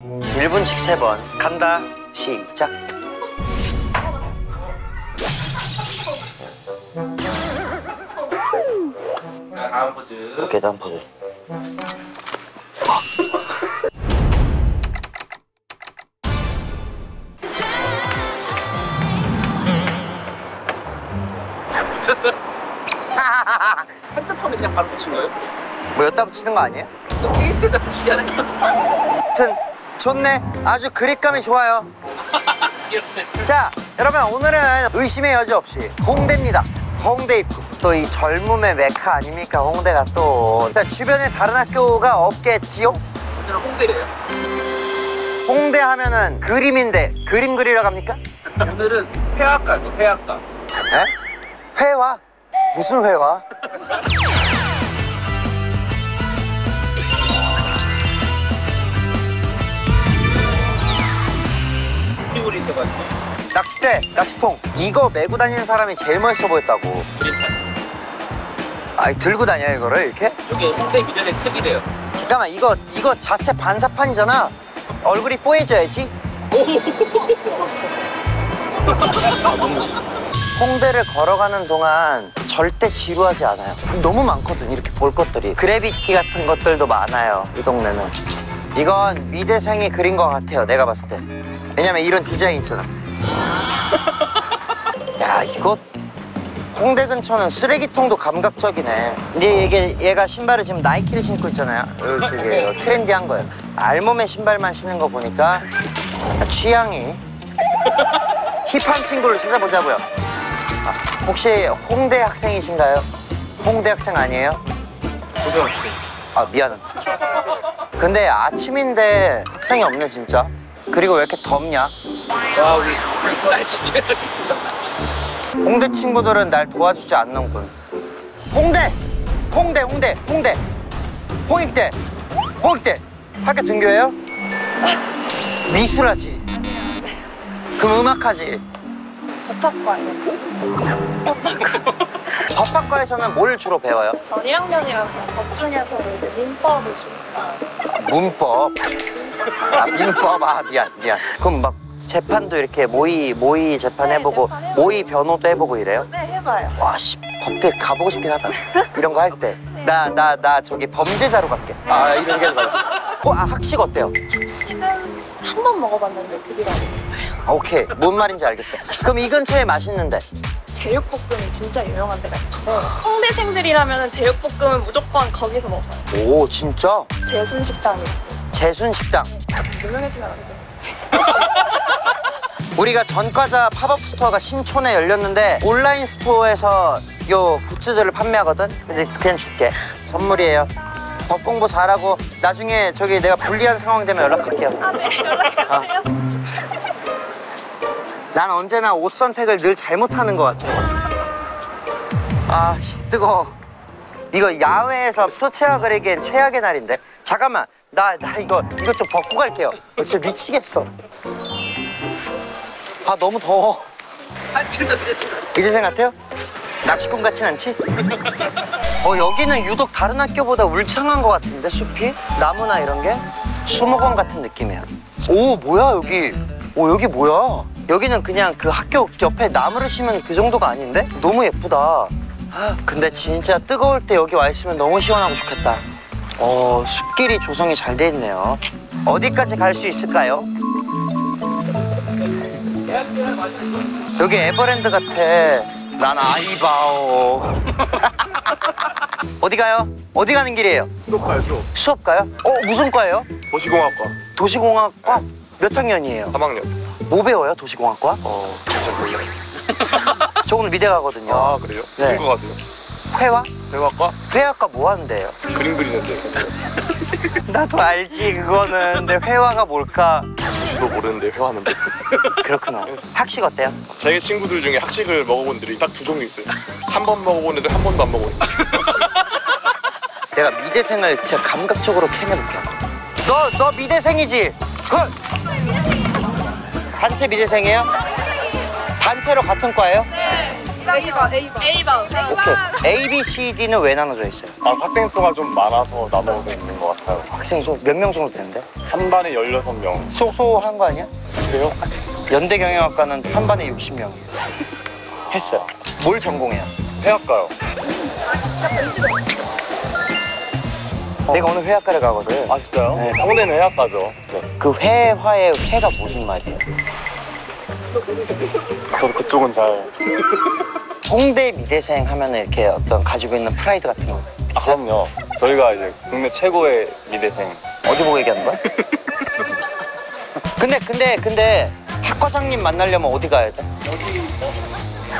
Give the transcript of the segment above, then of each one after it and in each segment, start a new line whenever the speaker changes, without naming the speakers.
1분씩 3번 간다 시작
자, 다음 포즈.
오케이 다음 포즈
붙였어? 핸드폰에 그냥 바로 붙인 거예요?
뭐 여기다 붙이는 거 아니에요?
또 케이스에다 붙이지 않아요?
하여튼 좋네 아주 그립감이 좋아요. 자 여러분 오늘은 의심의 여지 없이 홍대입니다 홍대 입구 또 이 젊음의 메카 아닙니까 홍대가 또 자, 주변에 다른 학교가 없겠지요?
오늘은 홍대래요.
홍대 하면은 그림인데 그림 그리러 갑니까?
오늘은 회화과죠, 회화과.
에? 회화? 무슨 회화?
피부리 있어가지고.
낚싯대, 낚시통 이거 메고 다니는 사람이 제일 멋있어 보였다고
그린판.
아이 들고 다녀요 이거를 이렇게?
여기 홍대 미대생 특이래요.
잠깐만 이거 이거 자체 반사판이잖아 얼굴이 뽀얘져야지 홍대를 걸어가는 동안 절대 지루하지 않아요 너무 많거든 이렇게 볼 것들이 그래비티 같은 것들도 많아요 이 동네는 이건 미대생이 그린 것 같아요 내가 봤을 때 왜냐면 이런 디자인 있잖아 야 이거 홍대 근처는 쓰레기통도 감각적이네. 근데 얘게, 얘가 신발을 지금 나이키를 신고 있잖아요. 어, 그게 트렌디한 거예요. 알몸에 신발만 신는 거 보니까 취향이 힙한 친구를 찾아보자고요. 아, 혹시 홍대 학생이신가요? 홍대 학생 아니에요?
고등학생.
아 미안합니다. 근데 아침인데 학생이 없네 진짜. 그리고 왜 이렇게 덥냐?
와, 우리 날씨.
홍대 친구들은 날 도와주지 않는군. 홍대! 홍대, 홍대, 홍대! 홍익대! 홍익대! 학교 등교해요? 미술하지? 그럼 음악하지?
법학과예요.
법학과에서는 뭘 주로 배워요?
전 1학년이라서 법 중에서도 이제 민법을 주니까
문법. 아, 민법. 아, 미안, 미안. 그럼 막 재판도 이렇게 모의, 모의 재판
네,
해보고,
재판 해보고.
모의 변호도 해보고 이래요?
네 해봐요.
와, 씨, 법대 가보고 싶긴 하다. 이런 거 할 때. 나, 나, 나 저기 범죄자로 갈게. 아, 이런 게 말이지. 어, 아, 학식 어때요?
식은 한 번 먹어봤는데 되게라고
아, 오케이. 뭔 말인지 알겠어. 그럼 이 근처에 맛있는데.
제육볶음이 진짜 유명한 데가 있는데 홍대생들이라면 제육볶음은 무조건 거기서 먹어요.
오, 진짜?
제순 식당이
재순식당.
유명해지면 안 돼요.
우리가 전과자 팝업 스토어가 신촌에 열렸는데 온라인 스토어에서 요 굿즈들을 판매하거든. 근데 그냥 줄게. 선물이에요. 법 공부 잘하고 나중에 저기 내가 불리한 상황 되면 연락할게요.
아, 네. 연락하세요.
난 언제나 옷 선택을 늘 잘못하는 것 같아. 아, 씨, 뜨거워. 이거 야외에서 수채화 그리기엔 최악의 날인데. 잠깐만, 나, 나 이거, 이거 좀 벗고 갈게요. 나 진짜 미치겠어. 아, 너무 더워.
미대생
같아요? 낚시꾼 같진 않지? 어, 여기는 유독 다른 학교보다 울창한 것 같은데, 숲이? 나무나 이런 게? 수목원 같은 느낌이야. 오, 뭐야, 여기. 오, 여기 뭐야? 여기는 그냥 그 학교 옆에 나무를 심은 그 정도가 아닌데? 너무 예쁘다. 아, 근데 진짜 뜨거울 때 여기 와 있으면 너무 시원하고 좋겠다. 어, 숲길이 조성이 잘 돼 있네요. 어디까지 갈 수 있을까요? 여기 에버랜드 같아. 난 아이바오. 어디 가요? 어디 가는 길이에요?
수업 가요 수업
수업 가요? 어, 무슨 과예요?
도시공학과
도시공학과? 몇 학년이에요?
3학년
뭐 배워요, 도시공학과?
어 진짜 몰라요
저 오늘 미대 가거든요.
아 그래요?
네.
무슨 거 같아요?
회화?
대화과?
회화과 뭐 하는데요?
그림 그리는데
나도 알지, 그거는. 근데 회화가 뭘까?
저도 모르는데 회화하는데
그렇구나. 학식 어때요?
자기 친구들 중에 학식을 먹어본 애들이 딱 두 종류 있어요 한 번 먹어본 애들 한 번도 안 먹어본 애들
내가 미대생을 제가 감각적으로 캐내볼게요. 너, 너 미대생이지? 그 단체 미대생이에요? 단체로 같은 과예요? 네.
A방 A방 A방
오케이. A, B, C, D는 왜 나눠져 있어요?
아 학생 수가 좀 많아서 나눠져 있는 것 같아요.
학생 수 몇 명 정도 되는데?
한 반에 16명.
쏘쏘한 거 아니야?
그래요?
연대 경영학과는 한 반에 60명이에요. 했어요. 뭘 전공해요?
해학가요.
내가 오늘 회학과를 가거든.
아 진짜요?
네.
홍대는 해학가죠. 네.
그 회화의 회가 무슨 말이에요?
저도 그쪽은 잘.
홍대 미대생 하면 이렇게 어떤 가지고 있는 프라이드 같은 거
아, 그럼요. 저희가 이제 국내 최고의 미대생.
어디 보고 얘기하는 거야? 근데 근데 근데 학과장님 만나려면 어디 가야 돼? 여기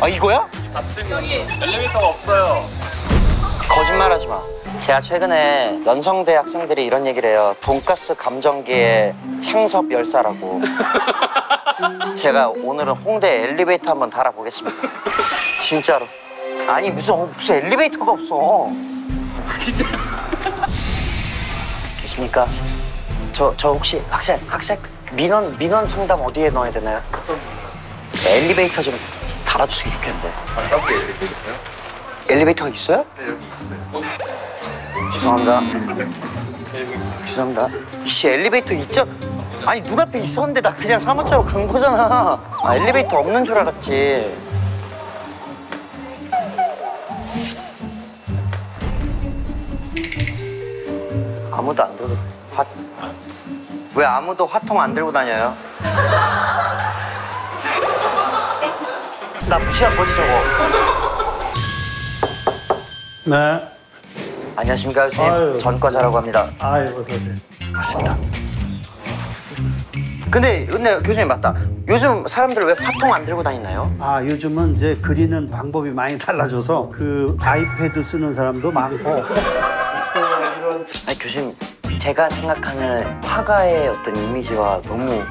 아 이거야?
엘리베이터가 없어요.
거짓말하지 마. 제가 최근에 연성대 학생들이 이런 얘기를 해요. 돈가스 감정기의 창섭 열사라고. 제가 오늘은 홍대 엘리베이터 한번 달아보겠습니다. 진짜로. 아니 무슨 어, 무슨 엘리베이터가 없어.
진짜.
계십니까? 저 저 혹시 학생 학생 민원 민원 상담 어디에 넣어야 되나요? 저 엘리베이터 좀 달아줬으면 좋겠는데.
가깝게 이렇게 있어요?
엘리베이터가 있어요?
네, 여기 있어요.
죄송합니다. 죄송합니다. 이씨 엘리베이터 있죠? 아니 눈앞에 있었는데 나 그냥 사무차로 간 거잖아. 아 엘리베이터 없는 줄 알았지. 아무도 안 들고 화. 왜 아무도 화통 안 들고 다녀요? 나 무시한 거지 저거.
네.
안녕하십니까 교수님.
아유.
전과자라고 합니다.
아이고, 선생님.
맞습니다. 근데 근데 교수님 맞다. 요즘 사람들 왜 화통 안 들고 다니나요?
아, 요즘은 이제 그리는 방법이 많이 달라져서 그 아이패드 쓰는 사람도 많고.
아니 교수님 제가 생각하는 화가의 어떤 이미지와 너무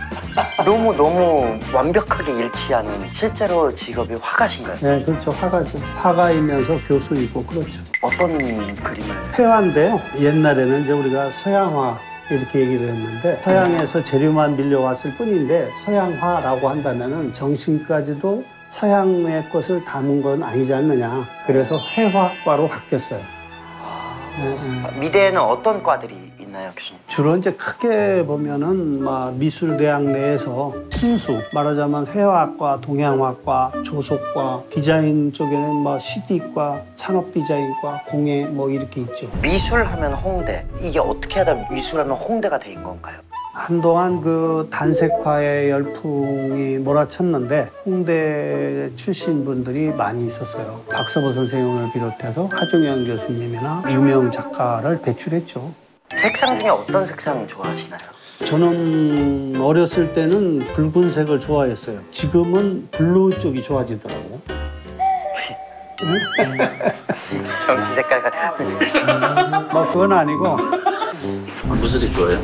너무 너무 완벽하게 일치하는 실제로 직업이 화가신가요?
네, 그렇죠. 화가죠. 화가이면서 교수이고, 그렇죠.
어떤 그림을?
회화인데요. 옛날에는 이제 우리가 서양화 이렇게 얘기를 했는데 서양에서 재료만 밀려왔을 뿐인데 서양화라고 한다면은 정신까지도 서양의 것을 담은 건 아니지 않느냐. 그래서 회화과로 바뀌었어요. 네, 네.
미대에는 어떤 과들이 있나요, 교수님?
주로 이제 크게 보면은 막 미술 대학 내에서 순수 말하자면 회화학과, 동양학과, 조속과, 디자인 쪽에는 뭐 CD과, 산업 디자인과, 공예 뭐 이렇게 있죠.
미술하면 홍대. 이게 어떻게 하다 미술하면 홍대가 된 건가요?
한동안 그 단색화의 열풍이 몰아쳤는데 홍대 출신 분들이 많이 있었어요. 박서보 선생님을 비롯해서 하종현 교수님이나 유명 작가를 배출했죠.
색상 중에 어떤 색상 좋아하시나요?
저는 어렸을 때는 붉은색을 좋아했어요. 지금은 blue 쪽이 좋아지더라고.
정치 색깔
뭐 그건 아니고
무슨 일 거예요?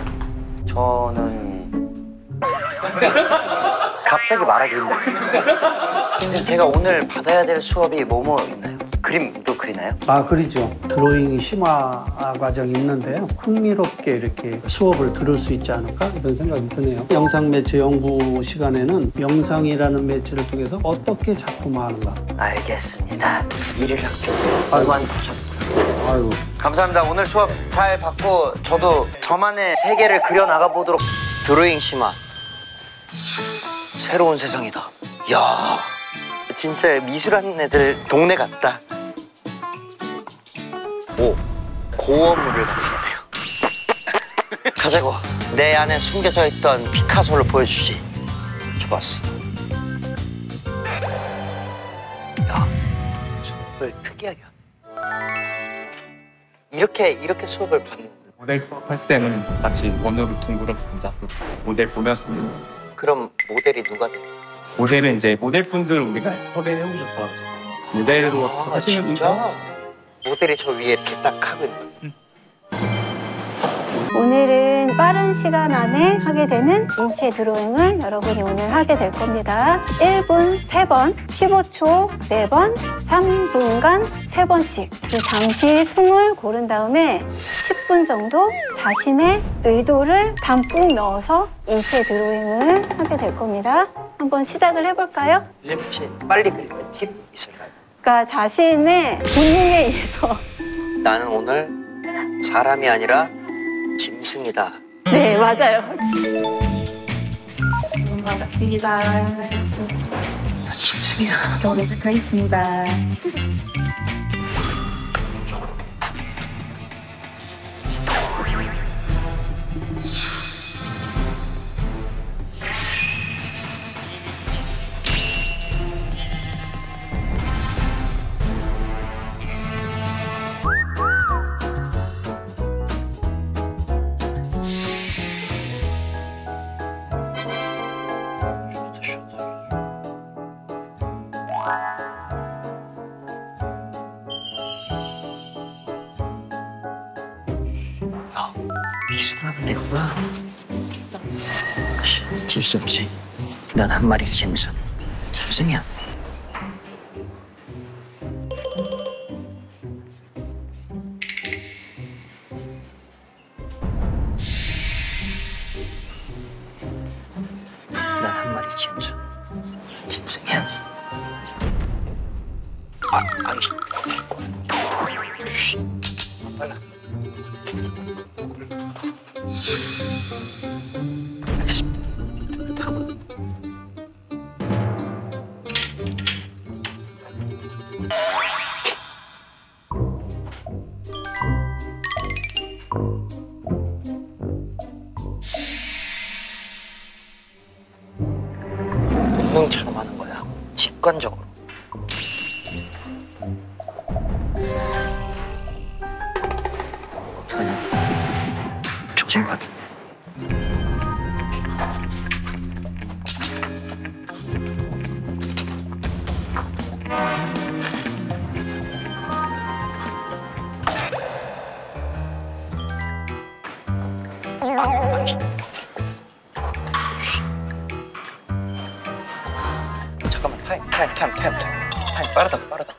저는 갑자기 말하기 힘들어요. 제가 오늘 받아야 될 수업이 뭐뭐 있나요? 그림도 그리나요?
아 그리죠. 드로잉 심화 과정이 있는데요. 흥미롭게 이렇게 수업을 들을 수 있지 않을까 이런 생각이 드네요. 영상 매체 연구 시간에는 영상이라는 매체를 통해서 어떻게 작품화하는가.
알겠습니다. 일일 학교 5만 9천.
아유
감사합니다. 오늘 수업 잘 받고 저도 저만의 세계를 그려 나가 보도록 드로잉 심화. 새로운 세상이다. 야, 진짜 미술하는 애들 동네 같다. 오, 고어물을 같은데요. 가자고. 내 안에 숨겨져 있던 피카소를 보여주지. 좋았어. 야, 수업을 특이하게. 이렇게 이렇게 수업을 받는
모델 수업할 때는 같이 원으로 둥그렇게 앉아서 모델 보면서
그럼 모델이 누가 돼?
모델은 이제 모델분들 우리가 섭외해 오셔서 모델로 하시는 분들.
모델이 저 위에 이렇게 딱 하고 있는
오늘은 빠른 시간 안에 하게 되는 인체 드로잉을 여러분이 오늘 하게 될 겁니다. 1분 3번, 15초 4번, 3분간 3번씩 잠시 숨을 고른 다음에 10분 정도 자신의 의도를 담뿍 넣어서 인체 드로잉을 하게 될 겁니다. 한번 시작을 해볼까요?
선생님 혹시 빨리 그릴 때팁 있을까요?
그러니까 자신의 본능에 의해서
나는 오늘 사람이 아니라 짐승이다.
네 맞아요.
반갑습니다.
난 짐승이야.
겨울에 가겠습니다.
질수 없지. 난 한 마리 짐승. 짐승이야. 난 한 마리 짐승. 짐승이야. 아, 아니. 쉿. 빨라. 잠깐만 타임 타임 타임 타임 타임. 빠르다 빠르다.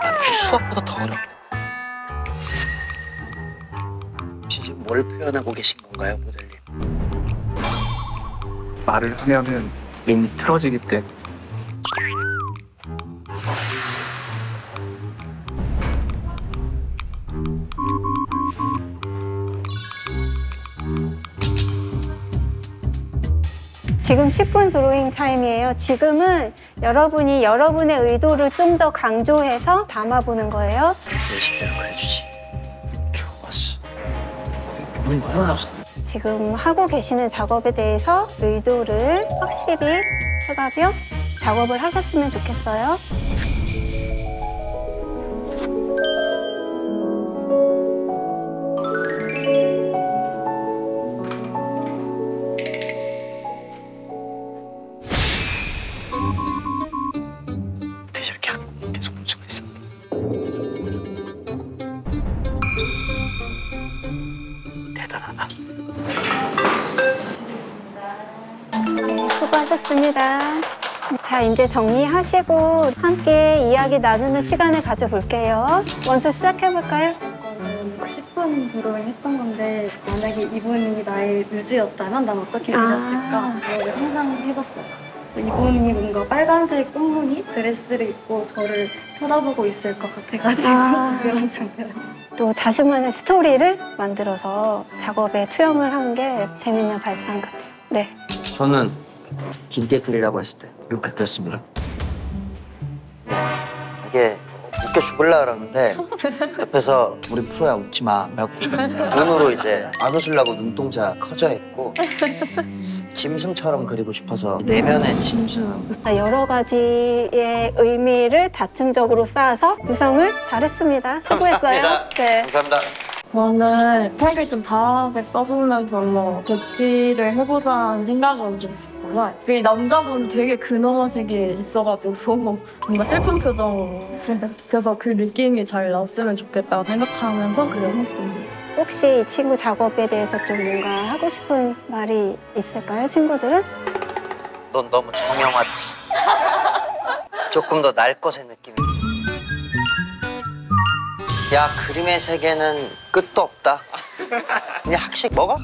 아, 수학보다 더 어려워 뭘 표현하고 계신 건가요 모델님?
말을 하면은 이미 틀어지기 때문에
지금 10분 드로잉 타임이에요. 지금은 여러분이 여러분의 의도를 좀 더 강조해서 담아보는 거예요.
내 식대로 그려주지 뭘 뭐야
지금 하고 계시는 작업에 대해서 의도를 확실히 해가며 작업을 하셨으면 좋겠어요. 수고하셨습니다. 자, 이제 정리하시고 함께 이야기 나누는 시간을 가져볼게요. 먼저 시작해볼까요?
10분 드로잉 했던 건데 만약에 이분이 나의 뮤즈였다면 난 어떻게
아.
그렸을까 그걸 상상해봤어요. 이분이 뭔가 빨간색 꽃무늬 드레스를 입고 저를 쳐다보고 있을 것 같아가지고
아.
그런 장면.
또 자신만의 스토리를 만들어서 작업에 투영을 한 게 재밌는 발상 같아요. 네.
저는 그리라고 했을 때 이렇게 그렸습니다 이게 웃겨 죽을라 그러는데 옆에서 우리 프로야 웃지 마 라고 눈으로 이제 안 웃으려고 눈동자 커져 있고 짐승처럼 그리고 싶어서 내면의 짐승
아, 여러 가지의 의미를 다층적으로 쌓아서 구성을 잘했습니다. 수고했어요.
감사합니다.
네.
감사합니다
저는 색을 좀 다하게 써보면서 뭐 배치를 해보자는 생각을 좀 했었고요. 그 남자분 되게 근엄하시게 있어가지고 뭔가 슬픈 표정. 그래서 그 느낌이 잘 났으면 좋겠다고 생각하면서 그걸 했습니다.
혹시 이 친구 작업에 대해서 좀 뭔가 하고 싶은 말이 있을까요, 친구들은?
넌 너무 정형화됐어 조금 더 날 것의 느낌이. 야 그림의 세계는 끝도 없다. 그냥 학식 먹어?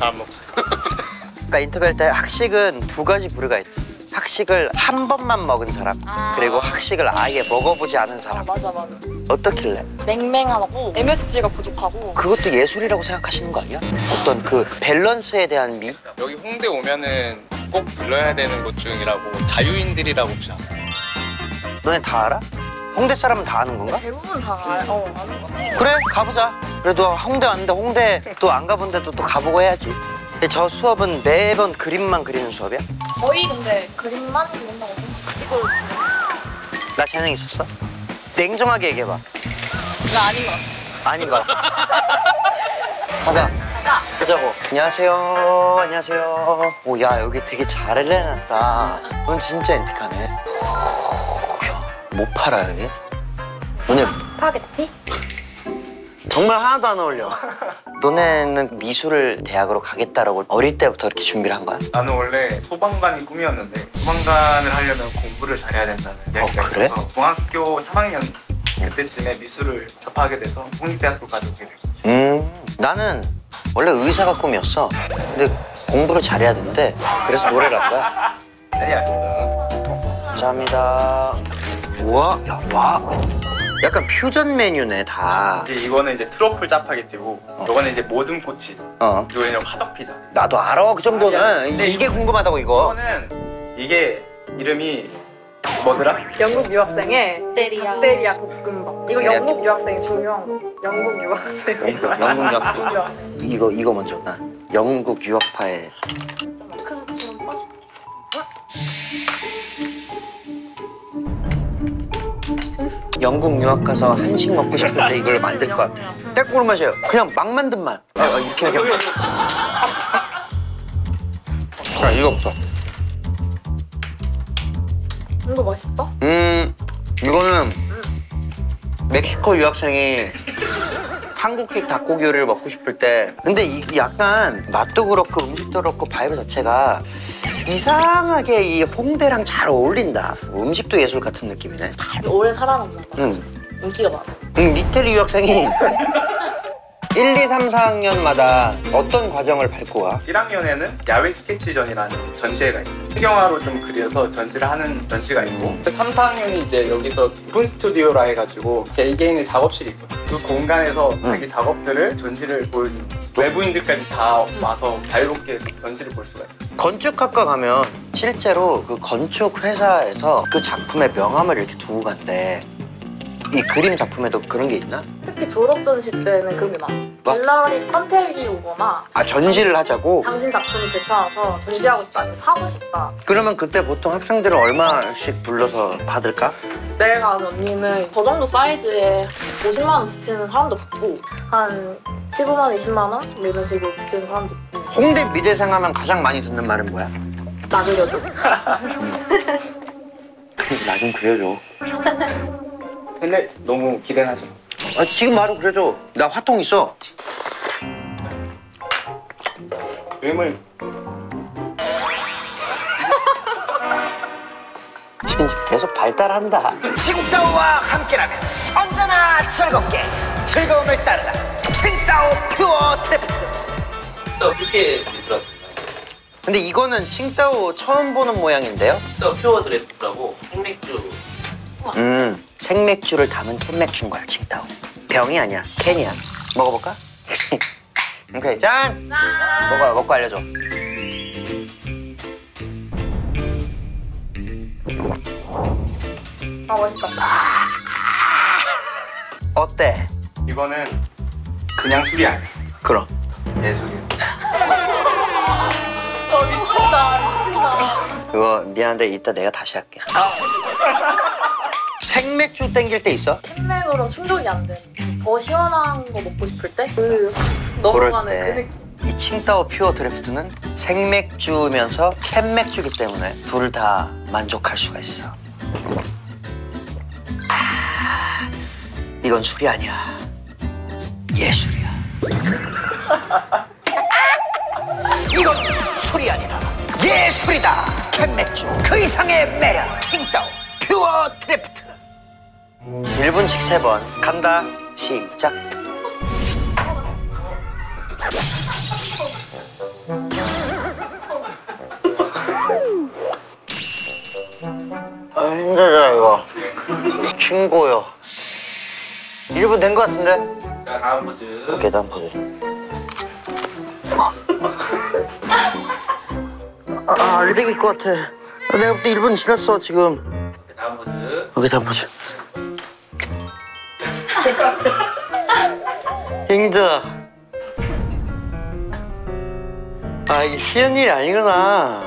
안 먹.
그러 니까 인터뷰할 때 학식은 두 가지 부류가 있다. 학식을 한 번만 먹은 사람 그리고 학식을 아예 먹어보지 않은
아,
사람
맞아 맞아.
어떻길래?
맹맹하고 MSG가 부족하고
그것도 예술이라고 생각하시는 거 아니야? 어떤 그 밸런스에 대한 미?
여기 홍대 오면은 꼭 들러야 되는 곳 중이라고 자유인들이라고 혹시 아세요?
너네 다 알아? 홍대 사람은 다 아는 건가?
대부분 다 알, 어, 아는 것 같아.
그래 가보자 그래도 홍대 왔는데 홍대 또 안 가본 데도 또 가보고 해야지 근데 저 수업은 매번 그림만 그리는 수업이야?
거의 근데 그림만 그린다고 식으로 지내.
나 재능 있었어? 냉정하게 얘기해봐
그거 아닌 것 같아.
아닌 거 가자
가자.
보자고 안녕하세요 안녕하세요 오 야 여기 되게 잘 해놨다 넌 진짜 엔틱하네 못 팔아 여기 너네
파게티?
정말 하나도 안 어울려 너네는 미술을 대학으로 가겠다라고 어릴 때부터 이렇게 준비를 한 거야?
나는 원래 소방관이 꿈이었는데 소방관을 하려면 공부를 잘해야 된다는 이야기가
어, 그래?
있어서 중학교 3학년 그때쯤에 미술을 접하게 돼서 국립대학교까지 오게 됐어.
음 나는 원래 의사가 꿈이었어 근데 공부를 잘해야 되는데 그래서 노래를 한 거야
아니야.
감사합니다 우와 야, 와 약간 퓨전 메뉴네 다
이제 이거는 이제 트러플 짜파게티고 이거는 이제 모든 꼬치
어.
이거는 화덕 피자.
나도 알아 그 정도는
아니야. 근데
이게 궁금하다고 이거
이거는 이게 이름이 뭐더라?
영국 유학생의
닭테리아.
닭테리아 볶음밥. 이거 영국 유학생이 중요한 거. 영국 유학생.
영국 유학생
영국 유학생.
이거 이거 먼저 나 영국 유학파의 영국 유학 가서 한식 먹고 싶을 때 이걸 만들 것 같아 떼꼬로 맛이에요. 그냥 막 만든 맛. 아, 아, 이렇게 이렇게 자 이거부터
이거 맛있다.
음 이거는 멕시코 유학생이 한국식 닭고기 요리를 먹고 싶을 때 근데 이 약간 맛도 그렇고 음식도 그렇고 vibe 자체가 이상하게 이 홍대랑 잘 어울린다 음식도 예술 같은 느낌이네
오래 살아남나 봐.
음.
인기가 많아.
음, 이태리 유학생이 1, 2, 3, 4학년마다 어떤 과정을 밟고 가?
1학년에는 야외 스케치전이라는 전시회가 있어요. 풍경화로 좀 그려서 전시를 하는 전시가 있고 3, 4학년이 이제 여기서 open studio라 해가지고 개개인의 작업실이 있거든요. 그 공간에서 자기 작업들을 전시를 보여주는. 외부인들까지 다 와서 자유롭게 전시를 볼 수가 있어요.
건축학과 가면 실제로 그 건축 회사에서 그 작품의 명함을 이렇게 두고 간대. 이 그림 작품에도 그런 게 있나?
특히 졸업 전시 때는 그런 게 많아.
뭐?
갤러리 컨택이 오거나
아 전시를 하자고?
당신 작품이 괜찮아서 전시하고 싶다 아니면 사고 싶다.
그러면 그때 보통 학생들은 얼마씩 불러서 받을까?
내가 아는 언니는 저 정도 사이즈에 50만 원 붙이는 사람도 봤고 한 15만 원, 20만 원 이런 식으로 붙이는 사람도 있고
홍대 미대생 하면 가장 많이 듣는 말은 뭐야?
나 그려줘.
나 좀 그려줘.
근데 너무 기대하지 마.
아, 지금 바로 그려줘. 나 화통 있어.
그림을
진짜 계속 발달한다. 칭따오와 함께라면 언제나 즐겁게 즐거움을 따르다. 칭따오 Pure Draft.
또 그렇게 들었습니다.
근데 이거는 칭따오 처음 보는 모양인데요?
또 Pure Draft라고 생맥주
음, 생맥주를 담은 캔맥주인 거야, 칭따오. 병이 아니야, 캔이야. 먹어볼까? 오케이, 짠! 먹어, 먹고 알려줘.
아 맛있다.
어때?
이거는 그냥 술이 아니야.
그럼.
예술이야.
어 미친다 미친다.
그거 미안한데 이따 내가 다시 할게. 생맥주 땡길 때 있어?
캔맥으로 충족이 안 돼. 더 시원한 거 먹고 싶을 때 그 넘어가는
그 때.
느낌.
이 칭따오 퓨어 드래프트는 생맥주면서 캔맥주기 때문에 둘다 만족할 수가 있어. 아, 이건 술이 아니야. 예술이야. 이건 술이 아니라 예술이다. 캔맥주 그 이상의 매력 칭따오 Pure Draft 1분씩 3번 간다 시작 아 힘들다 이거 친구요 1분 된 것 같은데?
자 다음 포즈.
오케이 다음 포즈 아, 아 알 배길 것 같아 아, 내가 볼 때 1분 지났어 지금
자, 다음 포즈.
오케이 다음 포즈 힘들어 아 이게 쉬운 일이 아니구나.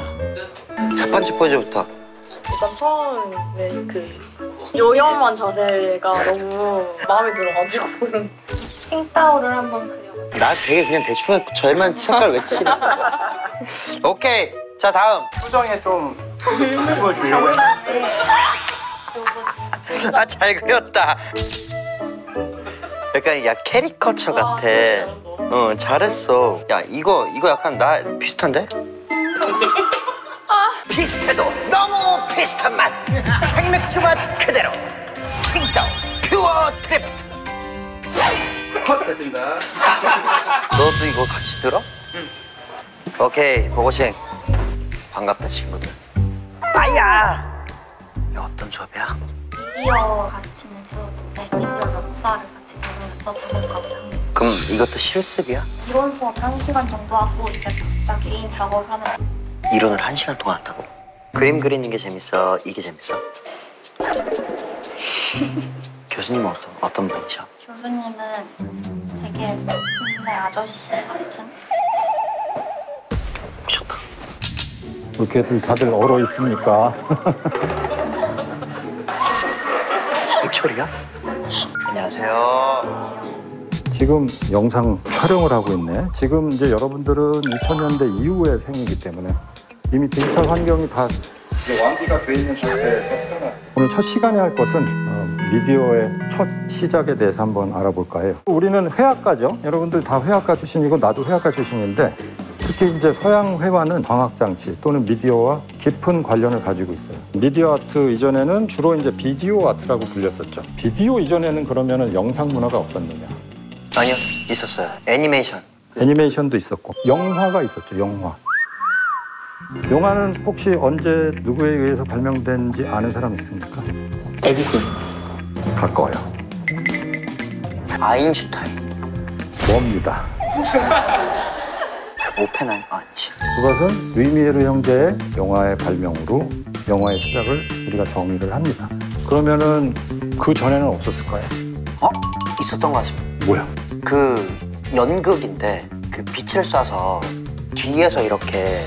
첫 번째 포즈부터.
일단 처음에 그 요염한 자세가 너무 마음에 들어가지고.
칭따오를 한번 그려볼게요.
나 되게 그냥 대충 저희만 색깔 외치네. 오케이. 자 다음.
표정에 좀 힘을 주려고 했는데.
아잘 그렸다 약간 야 캐리커처 같아. 어 잘했어. 야 이거 이거 약간 나 비슷한데? 비슷해도 너무 비슷한 맛. 생맥주 맛 그대로. 칭따오. 퓨어 트래프트.
컷 됐습니다.
너도 이거 같이 들어? 응. 오케이 보고싱 반갑다 친구들. 아야! 이거 어떤 조합이야?
미디어 가치는 세우는데 미디어 역사를 같이 다루면서
그럼 이것도 실습이야?
이론 수업 1시간 정도 하고 이제 각자 개인 작업을 하면
이론을 한 시간 동안 한다고? 그림 그리는 게 재밌어? 이게 재밌어? 교수님은 어떤, 어떤 분이셔?
교수님은 되게 동네 아저씨 같은
오셨다
이렇게들 다들 얼어 있습니까?
백철이야? 안녕하세요
지금 영상 촬영을 하고 있네. 지금 이제 여러분들은 2000년대 이후의 생이기 때문에 이미 디지털 환경이 다 완비가 돼 있는 상태에서. 오늘 첫 시간에 할 것은 어, 미디어의 첫 시작에 대해서 한번 알아볼까 해요. 우리는 회화과죠. 여러분들 다 회화과 출신이고 나도 회화과 출신인데 특히 이제 서양 회화는 광학 장치 또는 미디어와 깊은 관련을 가지고 있어요. 미디어 아트 이전에는 주로 이제 비디오 아트라고 불렸었죠. 비디오 이전에는 그러면은 영상 문화가 없었느냐?
아니요 있었어요 애니메이션
애니메이션도 있었고 영화가 있었죠. 영화. 영화는 혹시 언제 누구에 의해서 발명된지 아는 사람 있습니까?
에디슨
가까워요.
아인슈타인
뭡니다.
오펜하이머 아니지
그것은 루이미에르 형제의 영화의 발명으로 영화의 시작을 우리가 정의를 합니다. 그러면은 그 전에는 없었을까요?
어? 있었던 것 같습니다
뭐야?
그 연극인데 그 빛을 쏴서 뒤에서 이렇게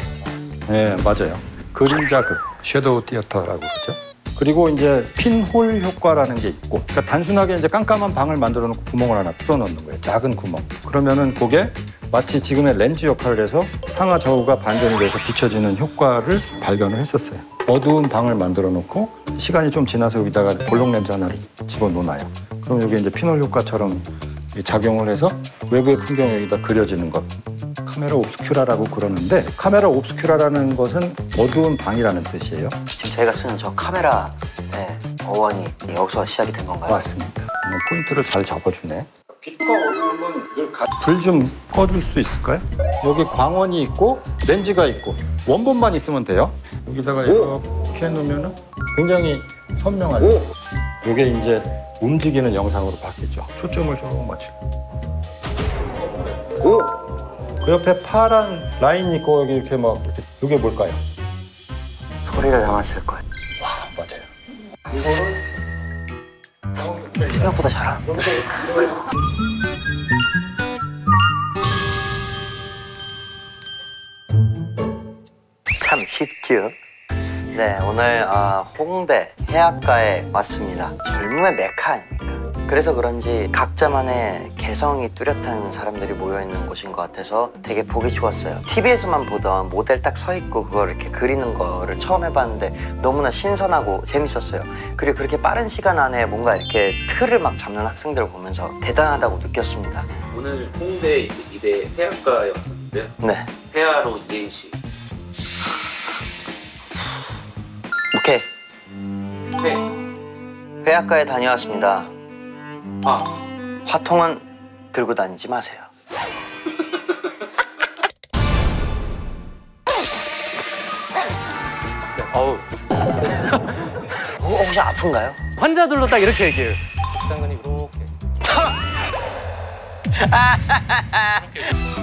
네, 맞아요. 그림자극, 섀도우 티어터라고 그러죠. 그리고 이제 핀홀 효과라는 게 있고, 그러니까 단순하게 이제 깜깜한 방을 만들어 놓고 구멍을 하나 뚫어 놓는 거예요. 작은 구멍. 그러면은 그게 마치 지금의 렌즈 역할을 해서 상하 좌우가 반전이 돼서 비춰지는 효과를 발견을 했었어요. 어두운 방을 만들어 놓고 시간이 좀 지나서 여기다가 볼록 렌즈 하나를 집어 놓나요. 그럼 여기 이제 핀홀 효과처럼 작용을 해서 외부의 풍경이 여기다 그려지는 것. 카메라 옵스큐라라고 그러는데 카메라 옵스큐라라는 것은 어두운 방이라는 뜻이에요.
지금 저희가 쓰는 저 카메라 네, 어원이 여기서 시작이 된 건가요?
맞습니다. 포인트를 잘 잡아주네. 빛과 어두움은 불좀 꺼줄 수 있을까요? 여기 광원이 있고 렌즈가 있고 원본만 있으면 돼요. 여기다가 이렇게 놓으면 굉장히 선명하죠. 이게 이제 움직이는 영상으로 바뀌죠. 초점을 좀 맞추고. 그 옆에 파란 라인이 있고 여기 이렇게 막 이게 뭘까요?
소리를 담았을 거예요
와 맞아요.
생각보다 잘하는데 참 쉽죠? 네 오늘 아, 홍대 해학가에 왔습니다 젊음의 메카 아닙니까? 그래서 그런지 각자만의 개성이 뚜렷한 사람들이 모여있는 곳인 것 같아서 되게 보기 좋았어요 TV에서만 보던 모델 딱 서 있고 그걸 이렇게 그리는 거를 처음 해봤는데 너무나 신선하고 재밌었어요 그리고 그렇게 빠른 시간 안에 뭔가 이렇게 틀을 막 잡는 학생들을 보면서 대단하다고 느꼈습니다
오늘 홍대 이제 미대 해학과에 왔었는데요.
네
해아로 이행시.
오케이.
네.
회학과에 다녀왔습니다.
아.
화통은 들고 다니지 마세요.
어우
어, 혹시 아픈가요?
환자들도 딱 이렇게 얘기해요. 당근이 이렇게.